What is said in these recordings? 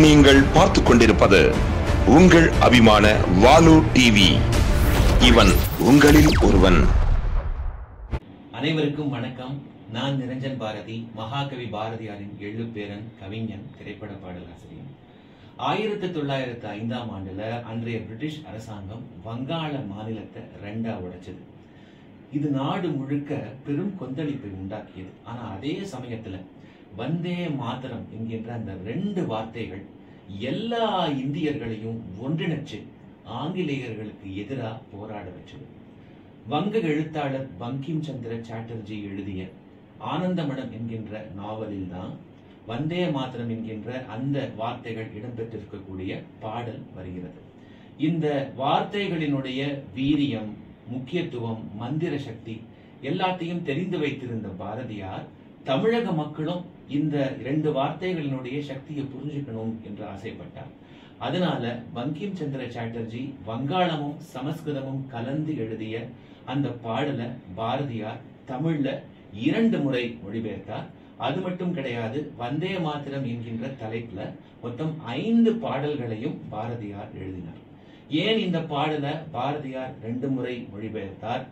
நீங்கள் பார்த்து கொண்டிருப்பது உங்கள் அபிமான வாலு டிவி இவன் உங்களில் ஒருவன். அனைவருக்கும் வணக்கம். நான் நிரஞ்சன் பாரதி மகாகவி பாரதியாரின் எழுப்பேரன் கவிஞன் திரைப்பட பாடலாசிரியர் ஆயிரத்தி தொள்ளாயிரத்தி ஐந்தாம் ஆண்டுல அன்றைய பிரிட்டிஷ் அரசாங்கம் வங்காள மாநிலத்தை ரெண்டா உடைச்சது. இது நாடு முழுக்க பெரும் கொந்தளிப்பை உண்டாக்கியது. ஆனா அதே சமயத்துல வந்தே மாதரம் என்கின்ற அந்த ரெண்டு வார்த்தைகள் எல்லா இந்தியர்களையும் ஒன்றிணைச்சு ஆங்கிலேயர்களுக்கு எதிராக போராட வச்சது. வங்க எழுத்தாளர் பங்கிம் சந்திர சாட்டர்ஜி எழுதிய ஆனந்தமடம் என்கின்ற நாவலில் தான் வந்தே மாதரம் என்கின்ற அந்த வார்த்தைகள் இடம்பெற்றிருக்கக்கூடிய பாடல் வருகிறது. இந்த வார்த்தைகளினுடைய வீரியம் முக்கியத்துவம் மந்திர சக்தி எல்லாத்தையும் தெரிந்து வைத்திருந்த பாரதியார் தமிழக மக்களும் இந்த இரண்டு வார்த்தைகளினுடைய சக்தியை புரிஞ்சுக்கணும் என்று ஆசைப்பட்டார். அதனால பங்கிம் சந்திர சாட்டர்ஜி வங்காளமும் சமஸ்கிருதமும் கலந்து எழுதிய அந்த பாடலை பாரதியார் தமிழ்ல இரண்டு முறை மொழிபெயர்த்தார். அது மட்டும் கிடையாது வந்தே மாத்திரம் என்கின்ற தலைப்புல மொத்தம் ஐந்து பாடல்களையும் பாரதியார் எழுதினார். ஏன் இந்த பாடலை பாரதியார் ரெண்டு முறை மொழிபெயர்த்தார்?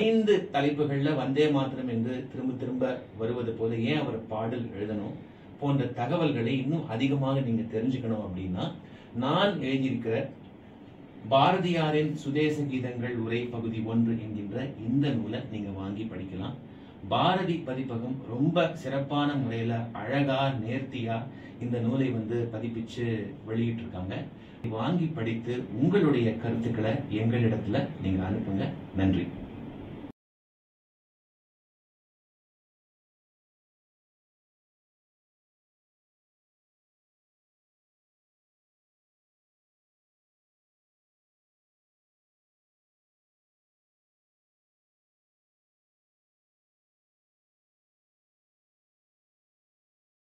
ஐந்து தலைப்புகள்ல வந்தே மாத்திரம் என்று திரும்ப திரும்ப வருவது போல ஏன் அவர் பாடல் எழுதணும் போன்ற தகவல்களை இன்னும் அதிகமாக நீங்க தெரிஞ்சுக்கணும் அப்படின்னா நான் எழுதியிருக்கிற பாரதியாரின் சுதேச கீதங்கள் உரை பகுதி ஒன்று என்கின்ற இந்த நூலை நீங்க வாங்கி படிக்கலாம். பாரதி பதிப்பகம் ரொம்ப சிறப்பான முறையில அழகா நேர்த்தியா இந்த நூலை வந்து பதிப்பிச்சு வெளியிட்டிருக்காங்க. வாங்கி படித்து உங்களுடைய கருத்துக்களை எங்களிடத்துல நீங்க அனுப்புங்க. நன்றி.